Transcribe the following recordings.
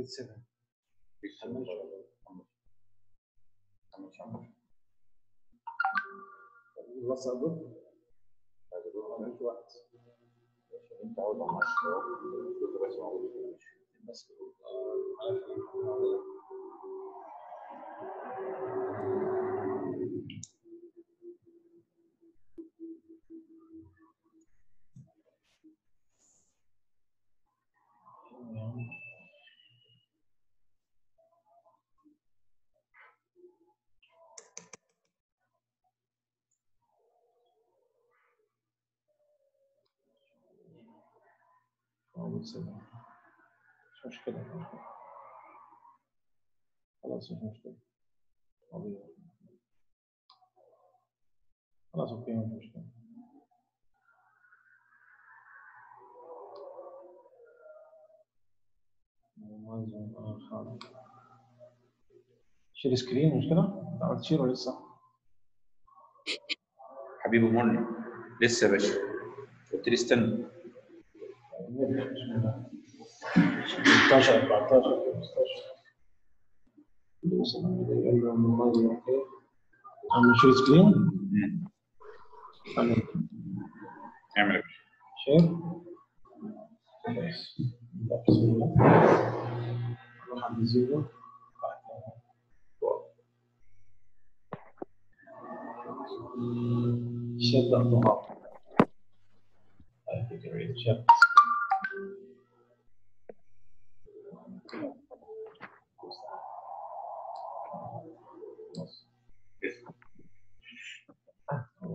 grade 7 خلاص أقول مش وقت انت عاوز على 10 كنت بس موجود بس أول سنة مش مشكلة مش مشكلة. خلاص مش مشكلة. خلاص أوكي مش مشكلة موازن آخر شير سكرين مش كده؟ أنت عملت شير ولا لسه؟ حبيبي منى لسه يا باشا قلت لي استنى 16 14 15 اعمل شير سكرين بسم الله واحد زيرو شد الظهر شد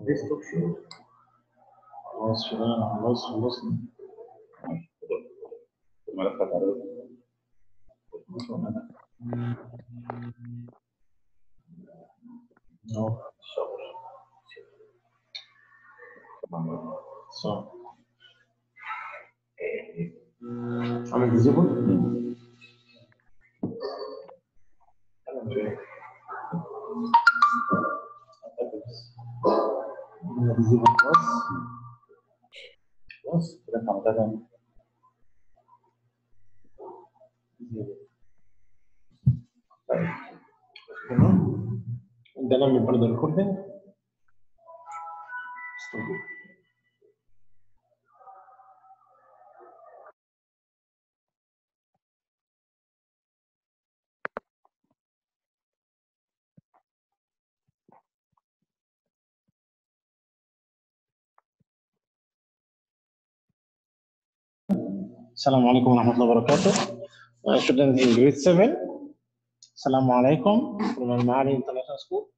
destruction. Allah subhanahu wa ta'ala. Terima kasih. No. Bunları yılmaz. Dos, rakamlardan. Bueno, déjame perder. Estoy. Assalamu alaikum wa rahmatullahi wa barakatuh. Uh, students in grade 7. Assalamu alaikum from Al Ma'ali International School.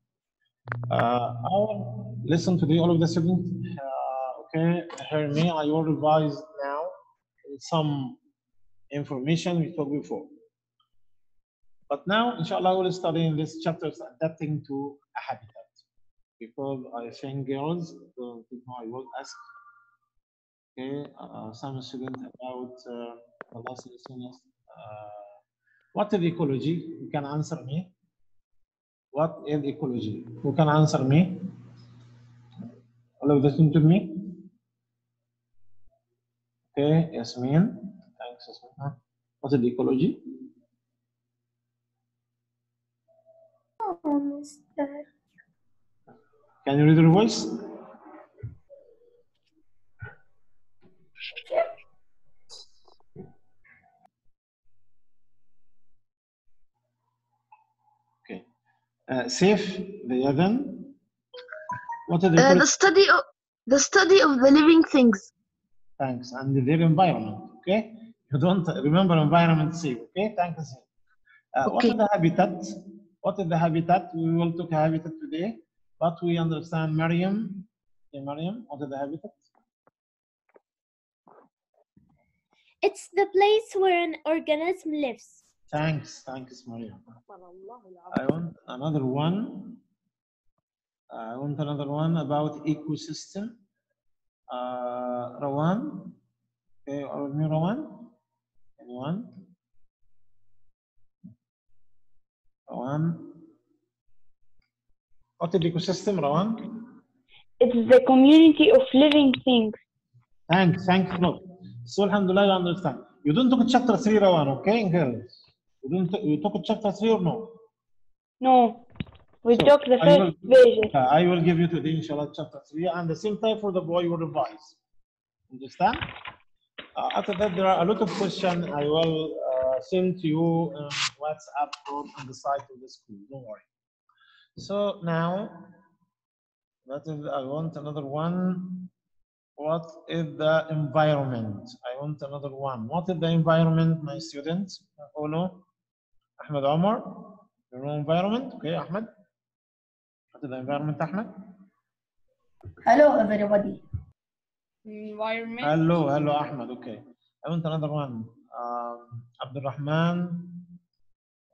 Uh, our to today, all of the students, uh, okay, hear me. I will revise now some information we talked before. But now, inshallah, I will study in this chapter adapting to a habitat. Because I think girls don't think I was ask okay, uh, some students about uh, the last lesson is uh, what is ecology? You can answer me. What is ecology? Who can answer me? All of listen to me. Okay, Yasmin. Thanks, Yasmin. What is ecology? Can you read your voice? Okay. Uh, safe, the other. What is the Uh, the study of the study of the living things. Thanks. And their environment. Okay. You don't remember environment safe. Okay. Thanks. Uh, What Okay. is the habitat? What is the habitat? We will talk habitat today, but we understand Mariam. Okay, Mariam, what is the habitat? It's the place where an organism lives. Thanks. Thanks, Mariam. I want another one. I want another one about ecosystem. Uh, Rawan. Okay, or me Rawan? Anyone? Rawan. What is ecosystem, Rawan? It's the community of living things. Thanks, thanks, no. So, Alhamdulillah, you understand. You don't took chapter 3, Rawan, okay, girls? You didn't you took chapter three or no? No. We So, took the first. Uh, I will give you today, inshallah, chapter three, and the same time for the boy will revise. Understand? Uh, after that, there are a lot of questions I will uh, send to you in WhatsApp or on the site of the school. Don't worry. So now, that is, I want another one. What is the environment? I want another one. What is the environment, my students? Olo, Ahmed Omar. You know environment? Okay, Ahmed. What is the environment, Ahmed? Hello, everybody. environment Hello, hello, Ahmed. Okay. I want another one. Um, Abdul Rahman.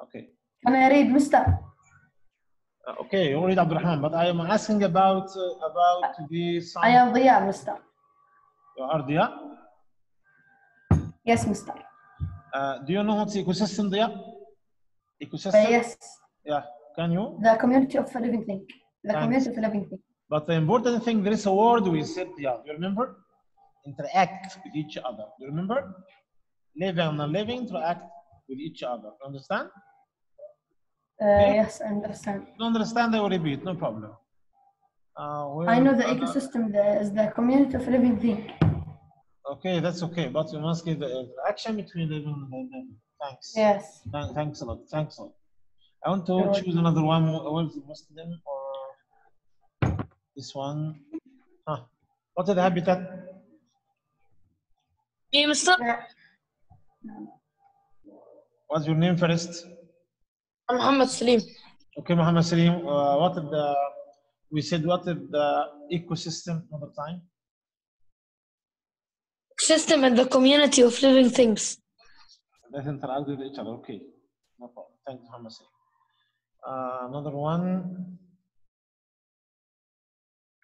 Okay. Can I read, Mister? Uh, okay, you read Abdul Rahman, but I am asking about uh, about the some. I am Dia, Mister. You are Dia. Yes, Mister. Uh, do you know what's ecosystem, Dia? Uh, Ecosystem. yes, Yeah. Can you? the community of a living thing. The Thanks. community of a living thing. But the important thing, there is a word we said, Dia. Do you remember? Interact with each other. Do you remember? Living and non-living interact with each other. Understand? Uh, Okay. yes, I understand. Don't understand, I will repeat, no problem. Uh, I know the ecosystem there is the community of living thing. Okay, that's okay, but you must give the action between living and living. Thanks. Yes. Th thanks a lot. Thanks a lot. I want to You're choose right. another one. Was Muslim or this one? Huh. What is the habitat? Name. What's your name first? Muhammad Salim. Okay, Muhammad Salim. Uh, what is the we said what is the ecosystem another time? system and the community of living things That interact with each other. Okay, no problem. Thank you, Muhammad Uh, another one.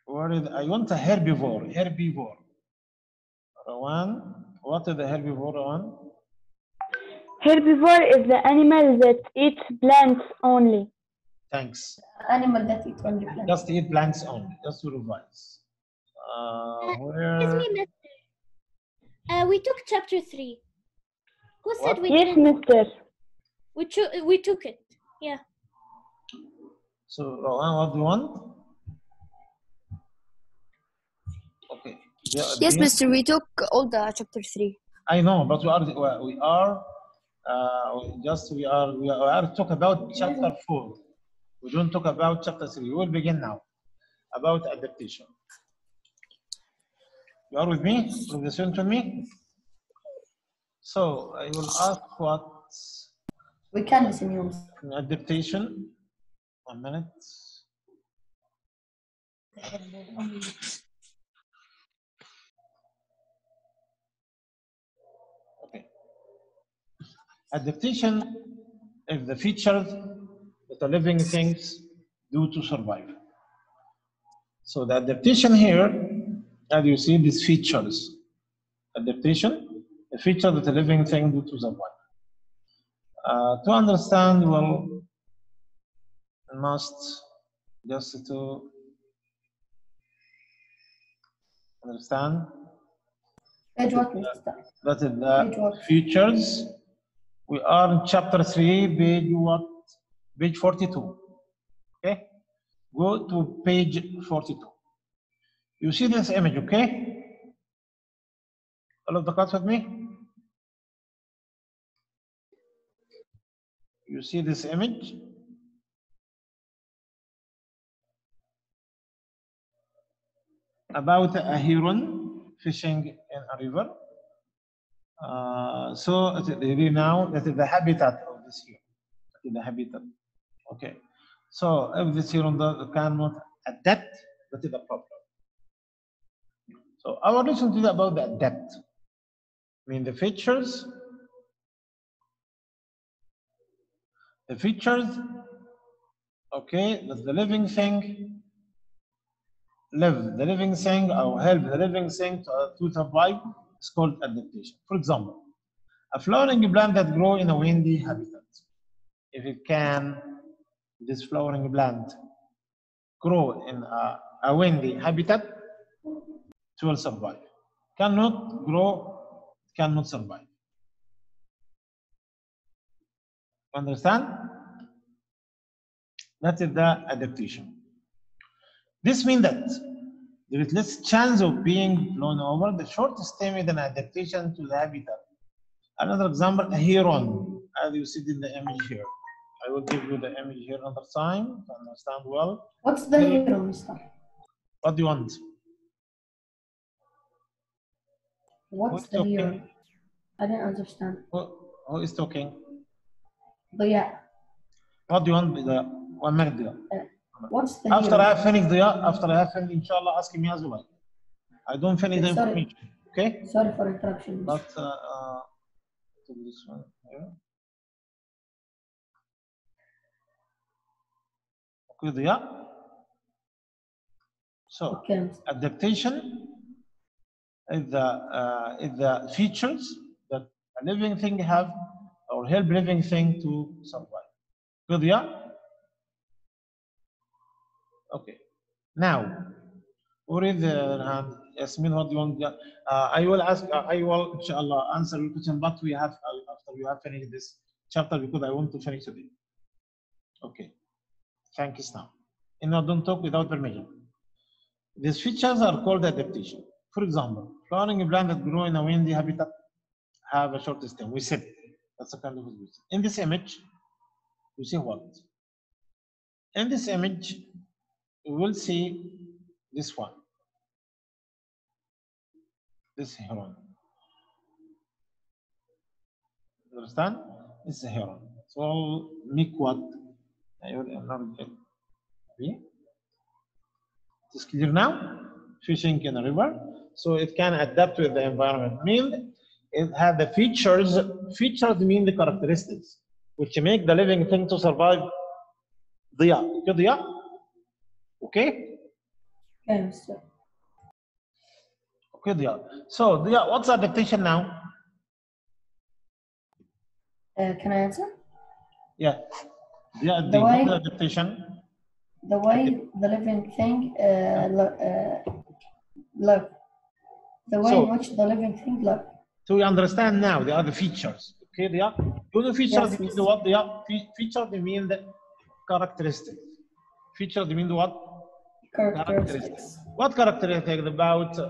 Where is I want a herbivore. Herbivore. One. What is the herbivore one? Herbivore is the animal that eats plants only. Thanks. Animal that eat only plants. Just eat plants only. Just to revise. Uh, Excuse where? me, mister. Uh, we took chapter three. Who said What? we Yes, didn't? mister. We, cho- we took it. Yeah. So, Rawan, what do you want? Okay. Yeah, Yes, yeah. Mister. We took all the chapter three. I know, but we are we are uh, just we are we are, we are talk about chapter four. We don't talk about chapter three. We will begin now about adaptation. You are with me? Listen to me? So I will ask what We can listen you. Adaptation. One minute. Okay. Adaptation is the features that the living things do to survive. So the adaptation here, as you see these features, adaptation, a feature that the living thing do to survive. Uh, to understand, well, must just to understand Mister? that is the features. We are in chapter 3, page what? Page 42. Okay? Go to page 42. You see this image, okay? All of the class with me? You see this image? About a heron fishing in a river. Uh, so really now that is the habitat of this heron. That is the habitat. Okay. So if this heron does- cannot adapt, that is the problem. So our lesson today about the adapt. I mean the features. The features, okay, that's the living thing live the living thing or help the living thing to, uh, to survive is called adaptation. For example, a flowering plant that grow in a windy habitat. If it can, this flowering plant grow in a, a windy habitat, it will survive. Cannot grow, cannot survive. Understand? That is the adaptation. This means that there is less chance of being blown over. The short stem is an adaptation to the habitat. Another example, a heron, as you see in the image here. I will give you the image here another time to understand well. What's the hero, Mister? What do you want? What's Who's the hero? I didn't understand. Who, who is talking? Yeah, What do you want? The one minute. Dia. what's the After I hero? have finished, Dia, after I have finished, inshallah, ask me as well. I don't finish the information. Okay? Sorry for interruption. But uh, uh, to this one here. Dia. So Okay, adaptation is the uh, is the features that a living thing have or help living thing to survive. Good, yeah? Okay. Now, the hand? Yasmin, what do you want? Uh, I will ask, uh, I will, inshallah, answer your question, but we have, uh, after we have finished this chapter, because I want to finish today. Okay. Thank you. And now don't talk without permission. These features are called adaptation. For example, flowering plant that grow in a windy habitat have a short stem. We said that's a kind of reason. In this image, you see what? In this image, we will see this one. This heron. Understand? Is a heron. So make what? See? It's clear now? Fishing in a river. So it can adapt with the environment. Mean it has the features. Features mean the characteristics which make the living thing to survive. ضياء. Okay, ضياء? Okay? Okay, Mister. Okay, ضياء. So ضياء, what's adaptation now? Uh, can I answer? Yeah. Yeah, the, the way, adaptation. The way the living thing uh, uh, look. The way so, in which the living thing look. So we understand now. They are the features. Okay, they are. You know, features yes, mean yes. what? They are features. They mean the characteristics. Features. They mean what? Characteristics. characteristics. What characteristics about uh,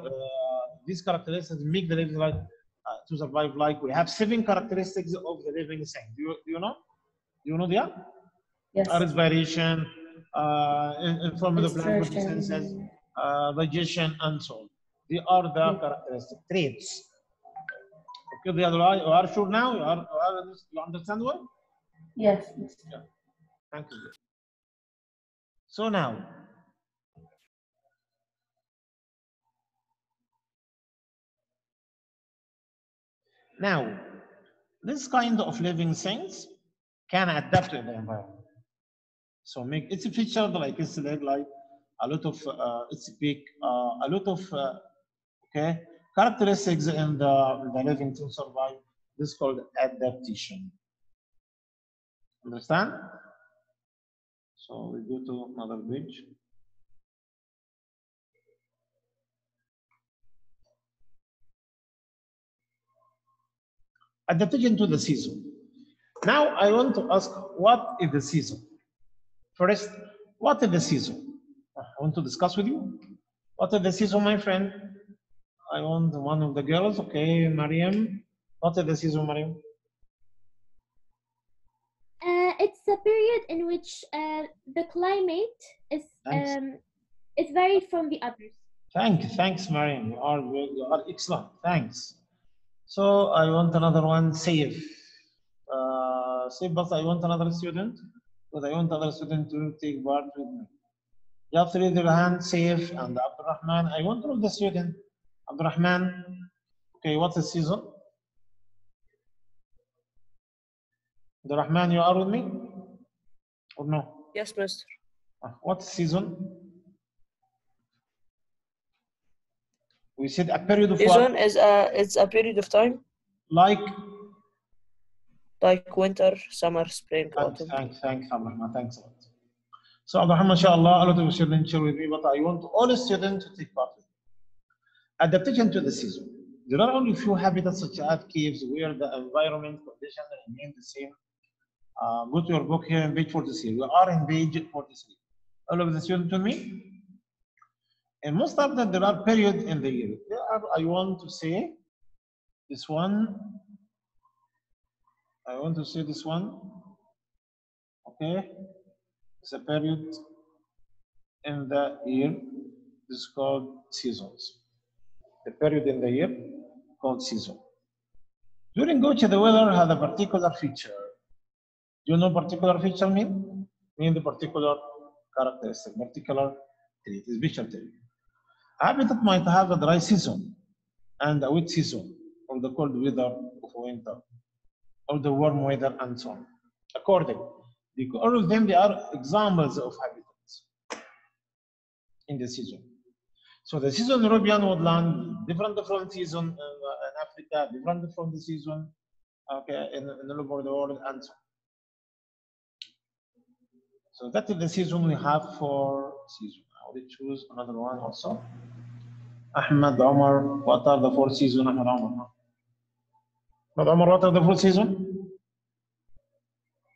these characteristics make the living like uh, to survive? Like we have seven characteristics of the living thing. Do you, do you know? Do you know the? Yes. uh, respiration, uh, in- informative language senses, uh, digestion, and so on. They are the Mm. characteristic traits. Okay, the other you are sure now. You are, you, are, understand what? Yes. Mister. Thank you. So now, now, this kind of living things can adapt to the environment. So make it's featured like it's like a lot of uh, it's big uh, a lot of uh, okay characteristics in the, the living to survive. This is called adaptation. Understand? So we go to another page. Adaptation to the season. Now I want to ask, what is the season? First, what is the season? I want to discuss with you. What is the season, my friend? I want one of the girls. Okay, Mariam. What is the season, Mariam? Uh, it's a period in which uh, the climate is um, it's varied from the others. Thank you, thanks, Mariam. You are good. You are excellent. Thanks. So I want another one. Safe. Uh, but I want another student. But I want other students to take part with me. You have to raise your hand. Safe and Abdurrahman. I want all the student. Abdurrahman. Okay, what's the season? Abdurrahman, you are with me? Or no? Yes, Mister. Ah, what season? We said a period of what? Season is a it's a period of time Like like winter, summer, spring, Thanks, autumn. thanks, thanks, Abdurrahman. Thanks a lot. So, Abdurrahman, inshallah, a lot of students share with me, but I want all students to take part. Adaptation to the season. There are only few habitats such as caves where the environment conditions remain the same Uh, go to your book here in page 43. We are in page 43. All of the students to me? And most of them, there are periods in the year. There are, I want to say this one. I want to say this one. Okay. It's a period in the year. Is called seasons. The period in the year called season. During which the weather has a particular feature. Do you know particular feature mean? Mean the particular characteristic, particular trait, its special trait. Habitat might have a dry season and a wet season, or the cold weather of winter, or the warm weather, and so on. According, all of them they are examples of habitats in the season. So the season European woodland different from the season in, uh, in Africa, different from the season okay in, in all over the world, and so on. So that is the season we have for season. I will choose another one also. Ahmed Omar, what are the four seasons, Ahmed Omar? Ahmed Omar, what are the four seasons?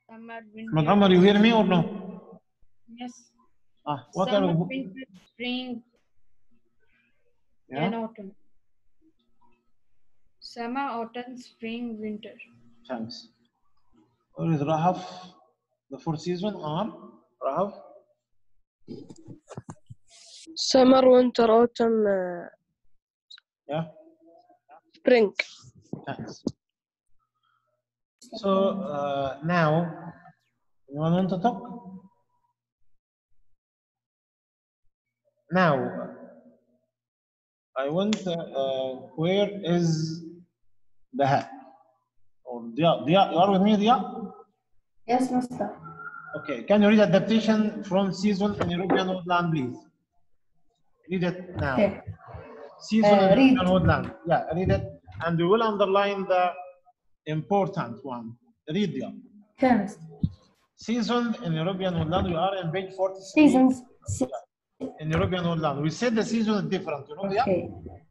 Summer, Ahmed Omar, you hear me or no? Yes. Ah, what Summer, are the, winter, spring, yeah? and autumn. Summer, autumn, spring, winter. Thanks. What is Rahaf? The four seasons are Rahaf? Summer, winter, autumn, uh, Yeah, spring. thanks. So uh, now, you want to talk? Now, I want, uh, uh, where is Baha? Or Dia? Dia, you are with me, Dia? Yes, Master. Okay, can you read adaptation from season in European woodland, please? Read it now. Okay. Season Uh, in. European woodland. Yeah, read it. And we will underline the important one. Read them. Okay, Master. Season in European woodland, we are in page 46. Seasons. In European woodland. We said the season is different, you know, yeah?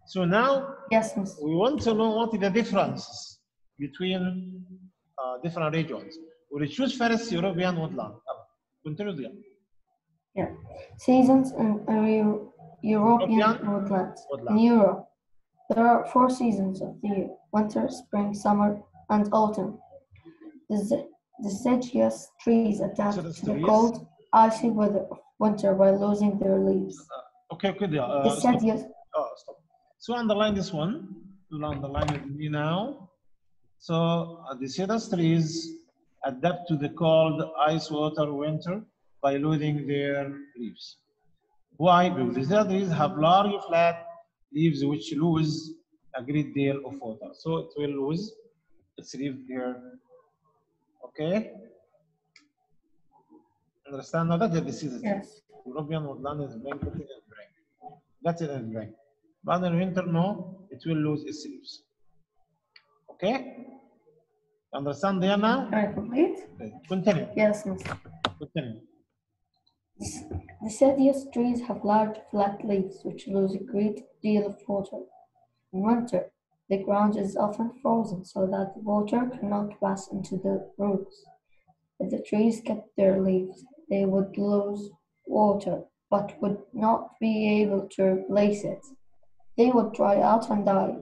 So now Yes, Master. we want to know what is the differences between uh, different regions. We'll choose first European woodland. Continue there. Yeah. Seasons in Eu- European European woodlands. In. Europe, there are four seasons of the year winter, spring, summer, and autumn. The deciduous trees adapt Deciduous to the cold, icy weather of winter by losing their leaves. Okay, okay, there. Uh, stop. Oh, stop. So underline this one. You'll underline it me now. So uh, the deciduous trees adapt to the cold ice water winter by losing their leaves. Why? Because the deciduous trees have large flat leaves which lose a great deal of water. So it will lose its leaf here. Okay? Understand now that the deciduous yes. European woodland is banqueted in spring. That's it in spring. But in winter, no, it will lose its leaves. Okay? Understand there now? Can I complete? Okay. Continue. Yes, Master. Continue. Deciduous trees have large flat leaves which lose a great deal of water. In winter, the ground is often frozen so that water cannot pass into the roots. If the trees kept their leaves, they would lose water but would not be able to replace it. They would dry out and die.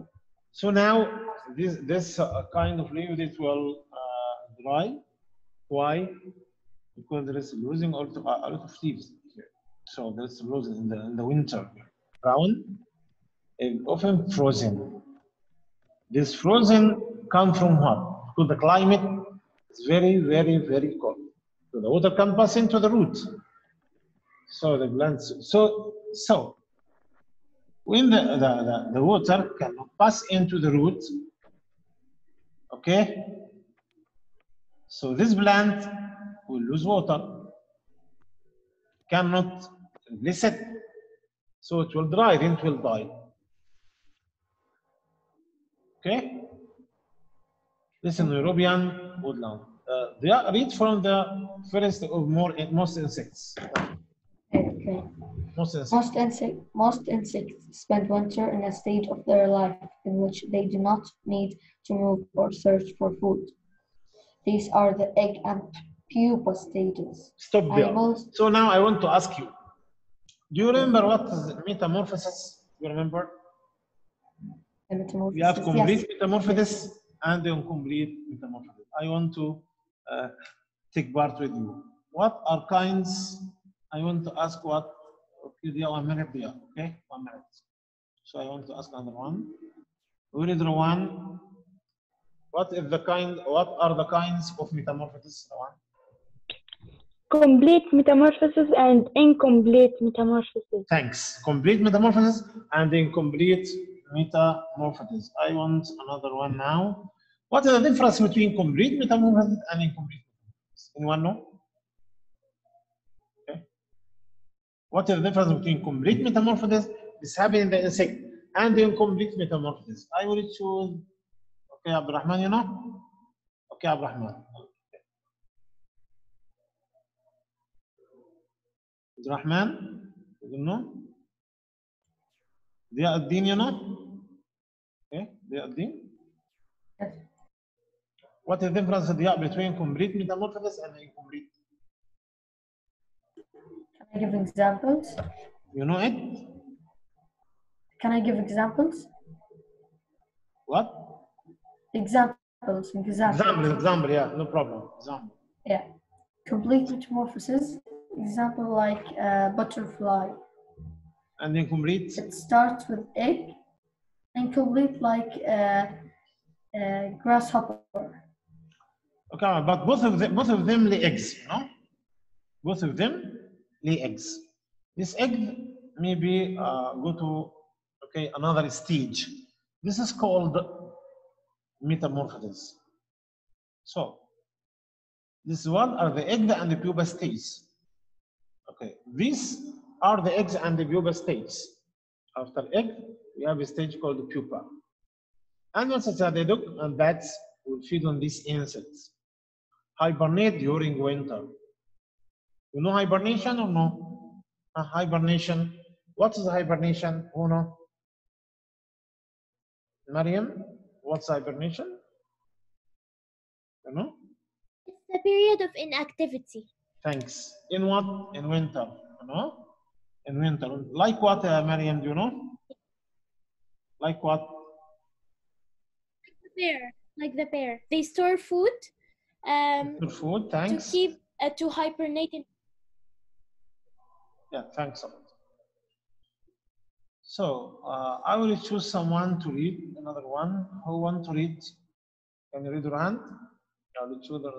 So now, this, this uh, kind of leaf, it will uh, dry. Why? Because there is losing a lot of, a lot of leaves. So there is losing in the, in the winter. Ground is often frozen. This frozen come from what? Because the climate is very, very, very cold. So the water can pass into the roots. So the plants, so, so when the, the, the, the water cannot pass into the root, okay? So this plant will lose water, cannot it, so it will dry, then it will die. Okay? This is European woodland. Uh, they are read from the first of more most insects. Okay. Most insects. Most, insect, most insects spend winter in a stage of their life in which they do not need to move or search for food. These are the egg and pupa stages. Stop there. Animals, So now I want to ask you. Do you remember what is metamorphosis? You remember? The metamorphosis. We have yes. complete metamorphosis and incomplete metamorphosis. I want to uh, take part with you. What are kinds? I want to ask what. Okay, one minute, dear. Okay, one minute. So I want to ask another one. We read the one. What is the kind? What are the kinds of metamorphosis? One. Complete metamorphosis and incomplete metamorphosis. Thanks. Complete metamorphosis and incomplete metamorphosis. I want another one now. What is the difference between complete metamorphosis and incomplete metamorphosis? Anyone know? Okay. What is the difference between complete metamorphosis, this happens in the insect, and incomplete metamorphosis? I will choose. Okay, Abdurrahman, you know? Okay, Abdurrahman. Abdurrahman, you know? Dia Ad-Din, you know? Okay, Dia Ad-Din. Yes. What is the difference between complete metamorphosis and incomplete? Can I give examples? You know it? Can I give examples? What? Examples. Examples. Example, example, yeah, no problem. Example. Yeah. Complete metamorphosis. Example like uh, butterfly. And incomplete? It starts with egg. Incomplete like uh, uh, grasshopper. Okay, but both of them, both of them lay eggs, you know? Both of them lay eggs. This egg maybe uh, go to okay another stage. This is called metamorphosis. So this one are the egg and the pupa stage. Okay, these are the eggs and the pupa stages. After egg, we have a stage called the pupa. Animals such as the dog and bats will feed on these insects. Hibernate during winter. You know hibernation or no? Uh, hibernation. What is hibernation? Who know? Mariam, what's hibernation? You know? It's the period of inactivity. Thanks. In what? In winter. You know? In winter. Like what, uh, Mariam, do you know? Like what? The bear, like the bear, they store food um, Good food, to thanks. keep uh, to hibernate. Yeah, thanks a lot. So uh, I will choose someone to read another one. Who want to read? Can you read your hand? I will choose uh,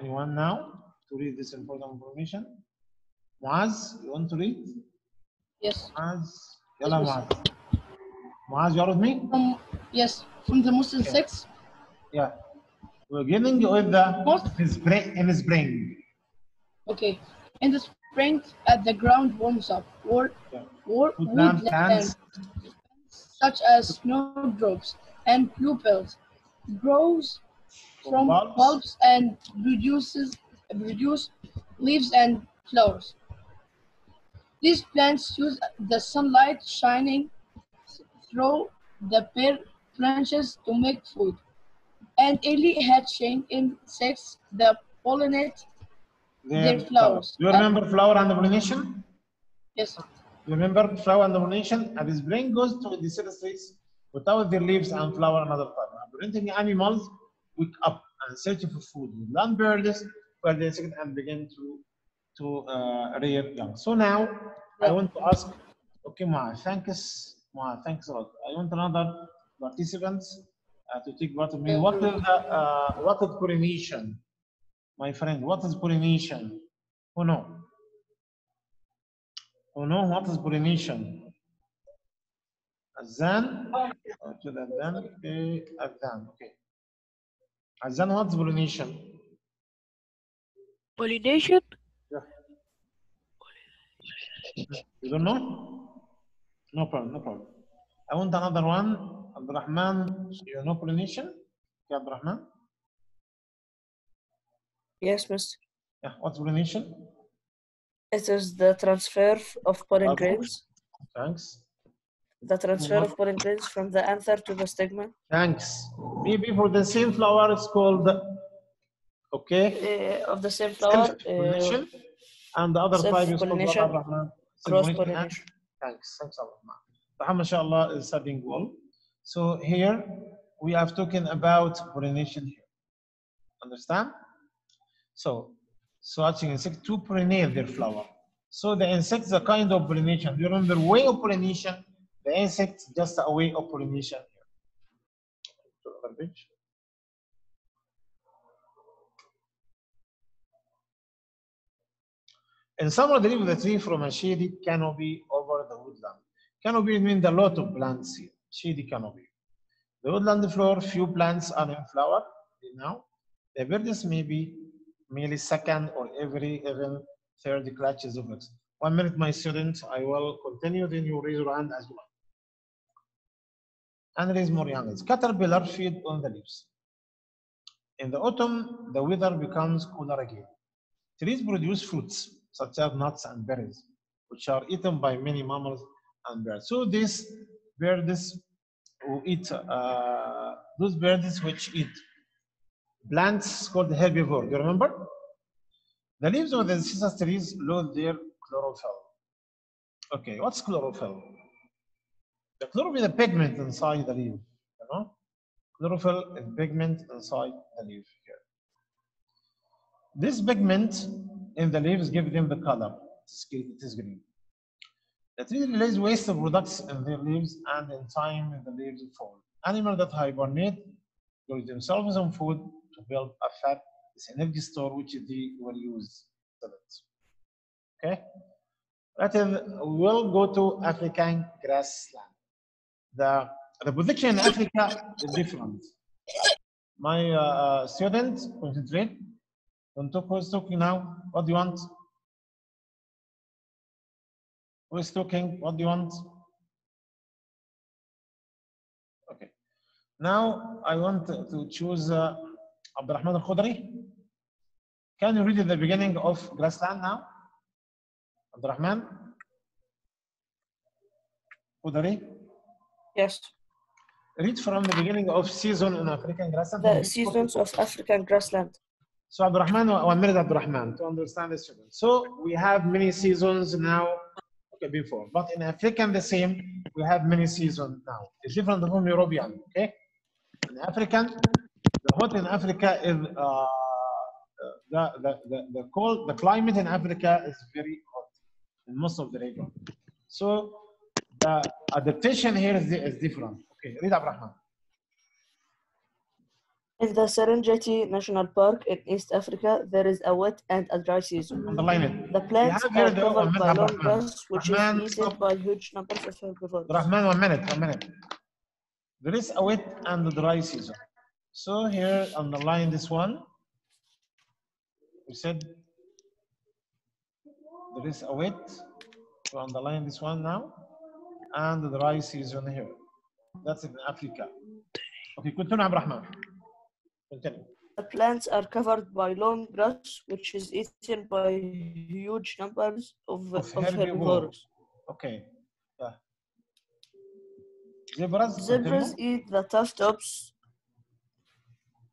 anyone now to read this important information. Muaz, you want to read? Yes. Muaz, yalla Muaz. Muaz, you are with me? Um, yes. From the Muslim Okay. insects, Yeah. We're beginning with the spring in spring. okay. In the spring, at the ground warms up, or or Woodland woodland plants. such as snowdrops and bluebells grows from bulbs. bulbs and produces produce leaves and flowers. These plants use the sunlight shining through the bare branches to make food. And early hatching insects that pollinate their flowers. Do you remember flower and pollination? Yes. You remember flower and pollination? And the brain goes to the citizens without their leaves and flower and another time. Preventing animals wake up and search for food. Land birds where they sit and begin to to uh, rear young. So now I want to ask, okay, Ma, thanks, Ma, thanks a lot. I want another participants uh, to take part of me. What is the, uh, what is pollination? My friend, what is pollination? Who know? Who know what is pollination? Azan? Okay, Azan, okay, Azan, okay. Azan, what's pollination? Pollination? You don't know? No problem, no problem. I want another one. Abdurrahman, you know pollination? Okay, Abdurrahman? Yes, mister. Yeah, what's pollination? It is the transfer of pollen Okay. grains. Thanks. The transfer of pollen grains from the anther to the stigma. Thanks. Maybe for the same flower, it's called Okay. uh, of the same flower. Uh, and the other type is called? Cross Self-pollination and- pollination. Thanks. Thanks, Abdurrahman. Rahman, mashallah, is studying well. So here we have talking about pollination here. Understand? So, searching insect to pollinate their flower. So the insect is a kind of pollination. Do you remember way of pollination? The insect just a way of pollination here. So, other page. In summer, the tree from a shady canopy over the woodland. Canopy means a lot of plants here, shady canopy. The woodland floor, few plants are in flower now. The birds may be merely second or every even third clutches of it. One minute, my students, I will continue, then you raise your hand as well. And raise more youngers. Caterpillar feed on the leaves. In the autumn, the weather becomes cooler again. Trees produce fruits such as nuts and berries, which are eaten by many mammals and birds. So these birds who eat, uh, those birds which eat plants called herbivore. You remember? The leaves of the deciduous trees lose their chlorophyll. Okay, what's chlorophyll? The chlorophyll is a pigment inside the leaf. You know, chlorophyll is pigment inside the leaf here. This pigment in the leaves give them the color. It is green. The tree releases waste products in their leaves, and in time the leaves fall. Animals that hibernate use themselves some food to build a fat this energy store which they will use. Okay, that is, we'll go to African grassland. The the position in Africa is different. My uh, students concentrate. Don't talk who's talking now. What do you want? Who is talking? What do you want? Okay. Now I want to choose uh, Abdurrahman al-Khudri. Can you read at the beginning of Grassland now? Abdurrahman? Khudri? Yes. Read from the beginning of season in African grassland. The seasons of African grassland. So Abdurrahman, minute Abdurrahman, to understand student. So we have many seasons now, okay, before. But in African, the same, we have many seasons now. It's different from European, okay? In African, the hot in Africa is, uh, the, the, the, the cold, the climate in Africa is very hot in most of the region. So the adaptation here is, is different. Okay, read Abdurrahman. In the Serengeti National Park in East Africa, there is a wet and a dry season. The plants are covered by long grass, which is eaten by huge numbers of herbivores. Rahman, one minute, one minute. There is a wet and a dry season. So here, underline this one. We said there is a wet. So underline this one now. And the dry season here. That's in Africa. Okay, continue, Abrahman. Continue. The plants are covered by long grass, which is eaten by huge numbers of, Of of herbivores. Okay. Yeah. Zebras. Zebras eat the tough tops.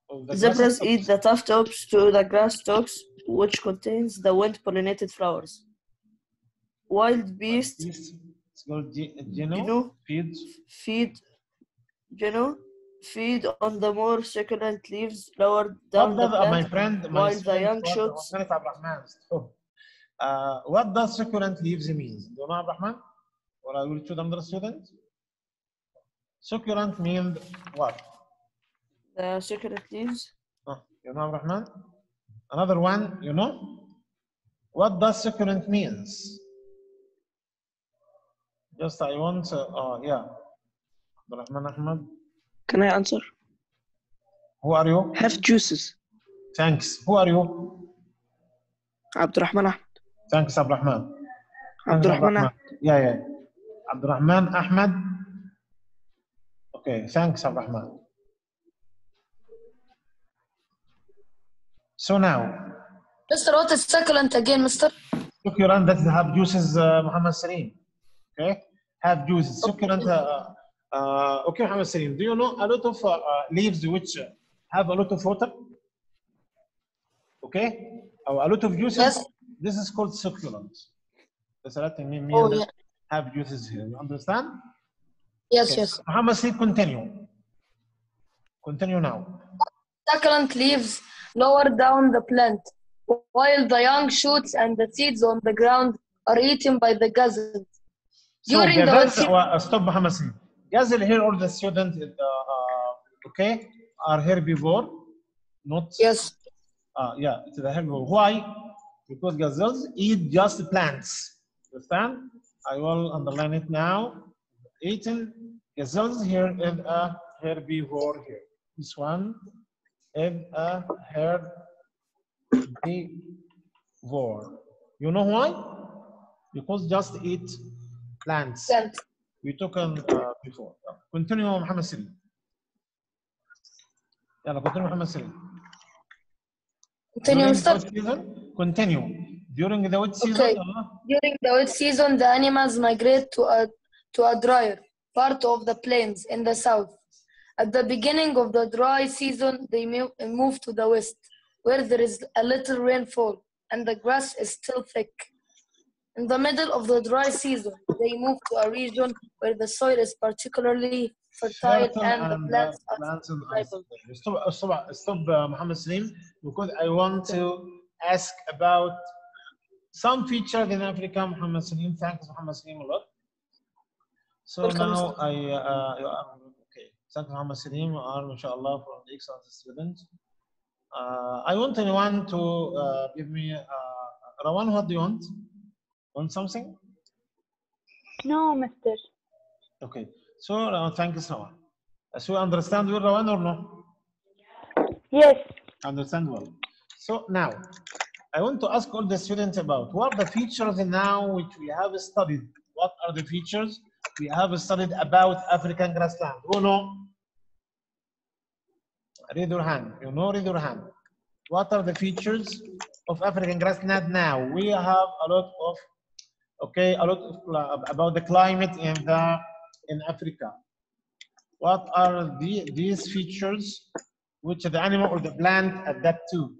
continue. Oh, the Zebras grasses- eat the tough tops to the grass stalks, which contains the wind-pollinated flowers. Wild beasts It's called ge- genu. Genu. Feeds. feed, genu, feed on the more succulent leaves lower down the uh, my friend, my while the young shoots one minute, Abrahman, stop. Uh, what does succulent leaves means? Do you know, Abrahman? Or I will choose another student? Succulent means what? the succulent leaves. Uh, you know, Abrahman? Another one, you know? What does succulent means? Just I want, uh, uh, yeah. Abrahman Ahmad, Can I answer? who are you? Have juices. Thanks. Who are you? Abdurrahman Ahmed. Thanks, Abrahman. Thanks, Abdurrahman Ahmed. Yeah, yeah. Abdurrahman Ahmed. Okay, thanks, Abdurrahman. So now, Mister, what is succulent again, Mister? succulent that have juices, uh, Muhammad Salim. Okay, have juices. Succulent. Uh, uh, okay, Muhammad Salim. Do you know a lot of uh, uh, leaves which have a lot of water? okay or a lot of juices Yes. this is called succulent there's a lot of me- Oh, yeah. have juices here you understand Yes, Okay. yes. Muhammad Said, continue continue now Succulent leaves lower down the plant, while the young shoots and the seeds on the ground are eaten by the gazelles. So During the gazelles, wet uh, stop Muhammad Said. Gazelle here all the students uh, uh, okay? Are herbivore not? Yes. Uh, yeah it's the herbivore why? Because gazelles eat just plants. Understand? I will underline it now. Eating gazelles here is a herbivore here. This one is a herbivore you know why? Because just eat plants. Plants we took on uh, before. Continue, Muhammad Sirin. Yeah, continue, Muhammad Sirin. Continue, Mr. Continue. During the wet season. Okay. Uh, During the wet season, the animals migrate to a to a drier part of the plains in the south. At the beginning of the dry season, they move to the west, where there is a little rainfall and the grass is still thick. In the middle of the dry season, they move to a region where the soil is particularly fertile and the uh, plants are viable. Stop, stop, stop uh, Muhammad Salim, because I want to ask about some features in Africa, Muhammad Salim. Thanks, Muhammad Salim, a lot. So Welcome, now. I, uh, you are, okay, thanks, Muhammad Salim. You are, inshallah, from the excellent student. Uh, I want anyone to uh, give me, uh, Rawan, what do you want? Want something? No, mister. Okay. So, uh, thank you so much. So, you understand well, Rawan, or no? Yes. Understand well. So now, I want to ask all the students about what are the features now which we have studied. What are the features we have studied about African grassland? Who know? Raise your hand. You know, raise your hand. What are the features of African grassland now? We have a lot of, okay, a lot of about the climate in the in Africa. What are the, these features which the animal or the plant adapt to?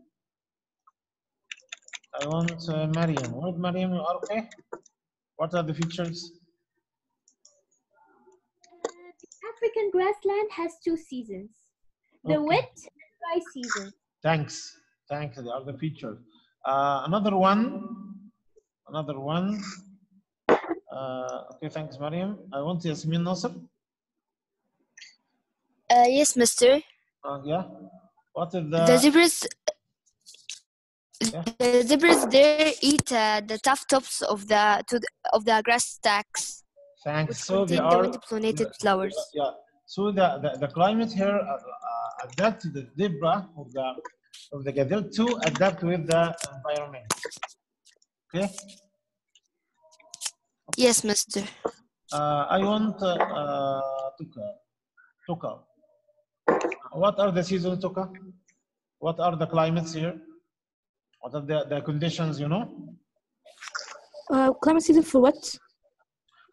I want uh, Mariam. What Mariam? You are okay? What are the features? African grassland has two seasons the Okay. wet and dry season. Thanks. Thanks. They are the features. Uh, another one. Another one. Uh, okay, thanks, Mariam. I want Yasmin Nasser. Uh, yes, mister. Uh, yeah. What is the, The zebras, Yeah. the zebras there eat uh, the tough tops of the to the, of the grass stacks, thanks? So they the are wind-pollinated flowers. Yeah. So the, the, the climate here uh, uh, adapt to the zebra of the of the gazelle to adapt with the environment. Okay. Yes, mister. Uh, I want uh, uh, Tuka. Tuka. What are the seasons, Tuka? What are the climates here? What are the, the conditions, you know, Uh, climate season for what?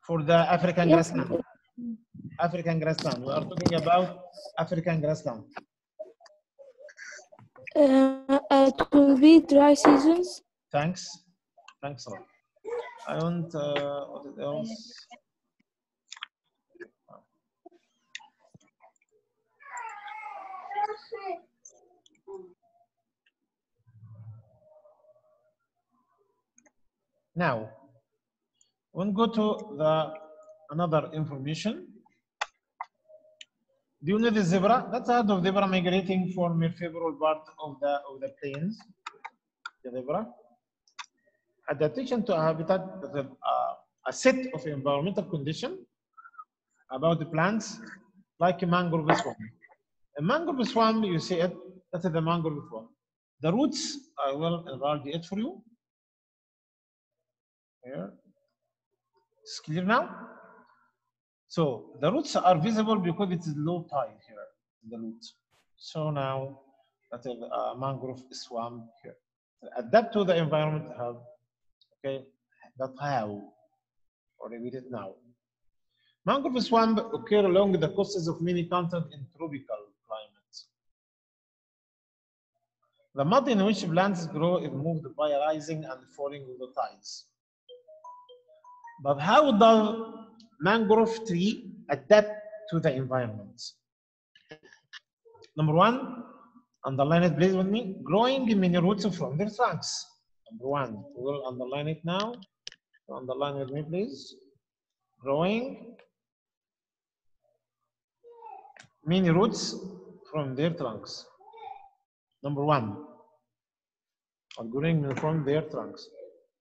for the African Yeah. grassland? African grassland. We are talking about African grassland. Uh, uh, it will be dry seasons. Thanks. Thanks a lot. I want, uh, what else? Now, we'll go to the another information. Do you know the zebra? That's a of zebra migrating from a favorable part of the of the plains. The zebra. Adaptation to a habitat is uh, a set of environmental conditions about the plants, like a mangrove swamp. A mangrove swamp, you see it, that is the mangrove swamp. The roots, I will enlarge it for you. Here. It's clear now? So the roots are visible because it is low tide here, the roots. So now that is a mangrove swamp here. Adapt to the environment have, okay, that how, or repeat it now. Mangrove swamp occur along the coasts of many countries in tropical climates. The mud in which plants grow is moved by rising and falling of the tides. But how does mangrove tree adapt to the environment? Number one, underline it please with me, growing many roots from their trunks. Number one, we'll underline it now. Underline with me please. Growing many roots from their trunks. Number one, growing from their trunks.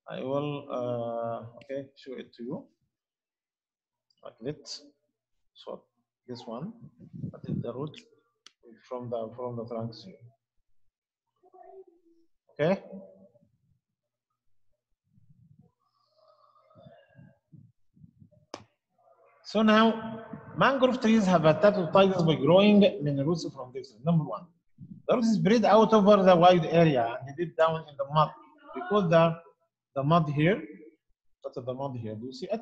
I will, uh, okay, show it to you. Like this. So this one, that is the root from the from the trunks. Okay. So now, mangrove trees have to tides by growing roots from this. Number one, the roots spread out over the wide area and deep down in the mud. Because the the mud here, that's the mud here. Do you see it?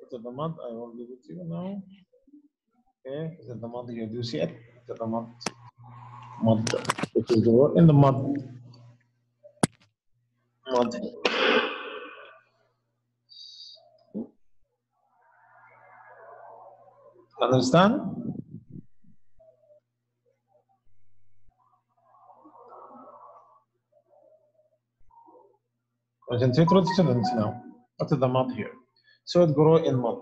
That's the mud. I will give it to you now. Okay, it the mud here? Do you see it? It's the mud. Mud. It is in the mud. Mud. Understand? Concentrate with students now. What is the mud here? So it grow in mud.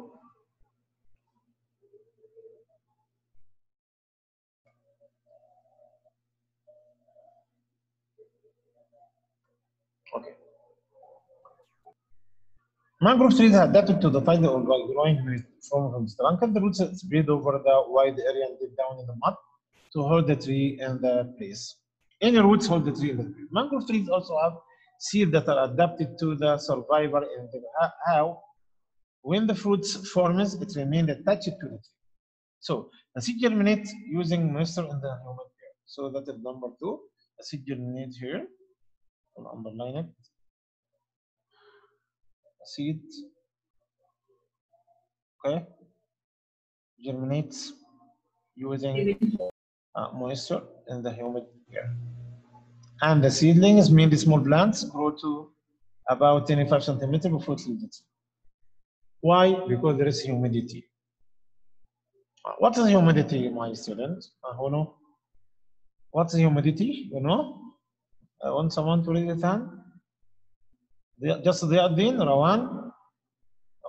Okay. Mangrove trees are adapted to the tide or by growing with from the trunk and the roots spread over the wide area and deep down in the mud to hold the tree in the place. Any roots hold the tree in the place. Mangrove trees also have seeds that are adapted to the survivor in the how when the fruits forms it remains attached to the tree. So the seed germinates using moisture in the human air. So that is number two. The seed germinates here. I'll underline it. Seed. Okay. Germinates using uh, moisture in the humid air. And the seedlings, mainly small plants, grow to about 25 centimeter before it leaves. Why? Because there is humidity. Uh, What is humidity, my students? Uh, who know? What's humidity? You know? I want someone to raise his hand. Just the Adin, Rawan.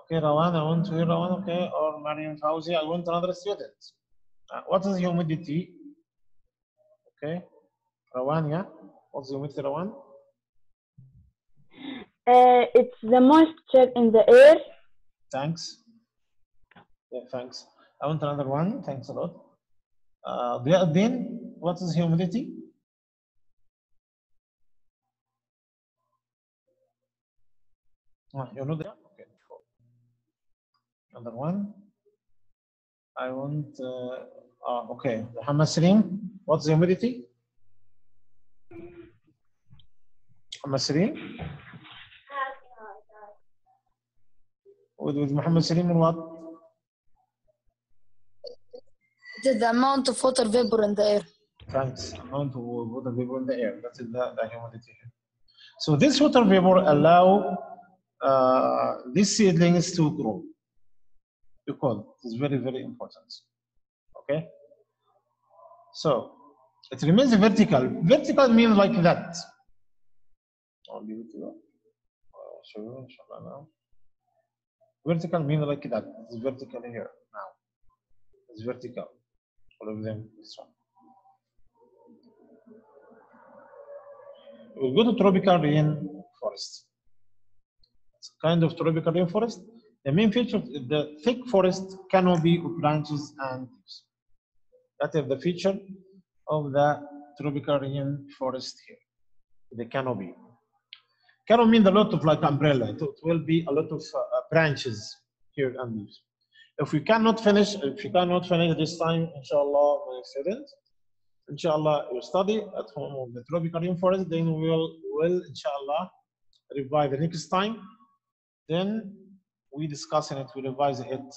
Okay, Rawan, I want to hear Rawan, okay, or Mariam Fauzi, I want another student. Uh, what is humidity? Okay, Rawan, yeah? What's humidity, Rawan? Uh, it's the moisture in the air. Thanks. Yeah, thanks. I want another one. Thanks a lot. Uh, Diyaddin, what is humidity? You know that? Okay. cool. Another one. I want, uh, uh, okay, Muhammad Salim, what's the humidity? Muhammad Salim? With, with Muhammad Salim and what? Is the amount of water vapor in the air. Thanks. Amount of water vapor in the air. That is the, the humidity. So this water vapor allow uh, these seedlings to grow. Because it's very, very important. Okay? So it remains vertical. Vertical means like that. It. Vertical means like that. It's vertical here now. It's vertical. All of them this one. We go to tropical rain forest. Kind of tropical rainforest. The main feature of the thick forest canopy of branches and leaves. That is the feature of the tropical rainforest here. The canopy. Canopy means a lot of like umbrella. It will be a lot of uh, uh, branches here and leaves. If we cannot finish, if you cannot finish this time, inshallah, my students, inshallah, you study at home of the tropical rainforest, then we will, will inshallah, revise the next time. Then we discuss it, we revise it,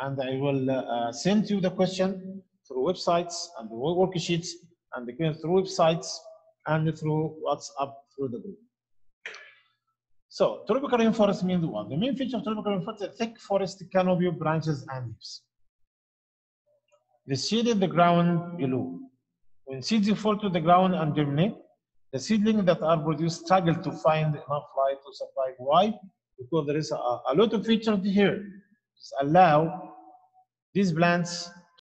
and I will uh, send you the question through websites and the worksheets and question through websites and through WhatsApp through the group. So tropical rainforest means what? The main feature of tropical rainforest is thick forest canopy branches and leaves. The seed in the ground below. When seeds fall to the ground and germinate, the seedlings that are produced struggle to find enough light to survive. Why? Because there is a, a lot of features here. Just allow these plants